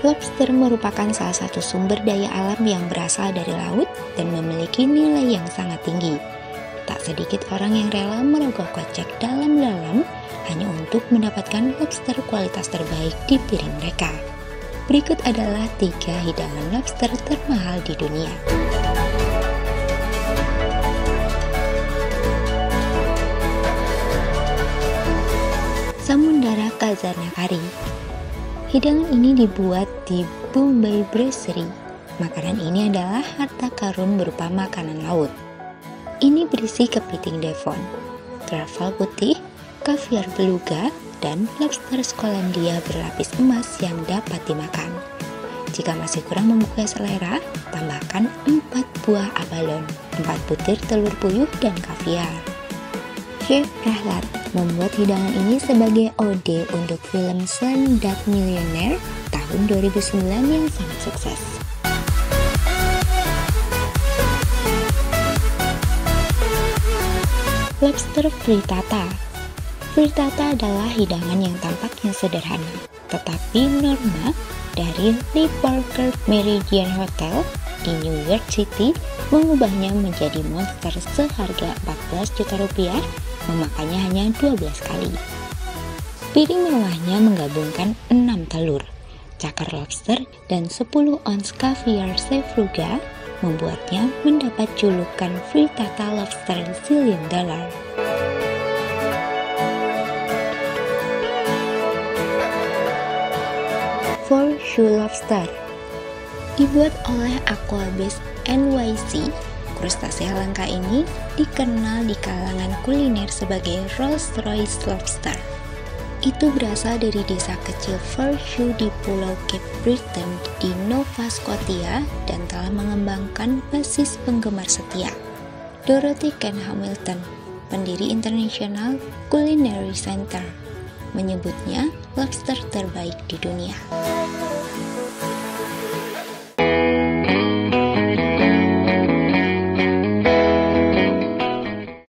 Lobster merupakan salah satu sumber daya alam yang berasal dari laut dan memiliki nilai yang sangat tinggi. Tak sedikit orang yang rela merogoh kocek dalam-dalam hanya untuk mendapatkan lobster kualitas terbaik di piring mereka. Berikut adalah tiga hidangan lobster termahal di dunia. Samundara Kazanakari Hidangan ini dibuat di Bombay Brasserie. Makanan ini adalah harta karun berupa makanan laut. Ini berisi kepiting devon, truffle putih, kaviar beluga, dan lobster Skotlandia berlapis emas yang dapat dimakan. Jika masih kurang membuka selera, tambahkan 4 buah abalon, 4 butir telur puyuh, dan kaviar. Chef Rahlat membuat hidangan ini sebagai ode untuk film Slumdog Millionaire tahun 2009 yang sangat sukses. Lobster frittata Frittata adalah hidangan yang tampaknya sederhana, tetapi Norma dari Lee Parker Meridian Hotel di New York City mengubahnya menjadi monster seharga 14 juta rupiah memakannya hanya 12 kali. Piring mewahnya menggabungkan 6 telur, cakar lobster, dan 10 ons caviar sevruga membuatnya mendapat julukan frittata lobster zillion dollar. For Shoe Lobster dibuat oleh Aquabase NYC Krustasea langka ini dikenal di kalangan kuliner sebagai Rolls-Royce lobster. Itu berasal dari desa kecil Forshaw di Pulau Cape Breton di Nova Scotia dan telah mengembangkan basis penggemar setia. Dorothy Ken Hamilton, pendiri International Culinary Center, menyebutnya lobster terbaik di dunia.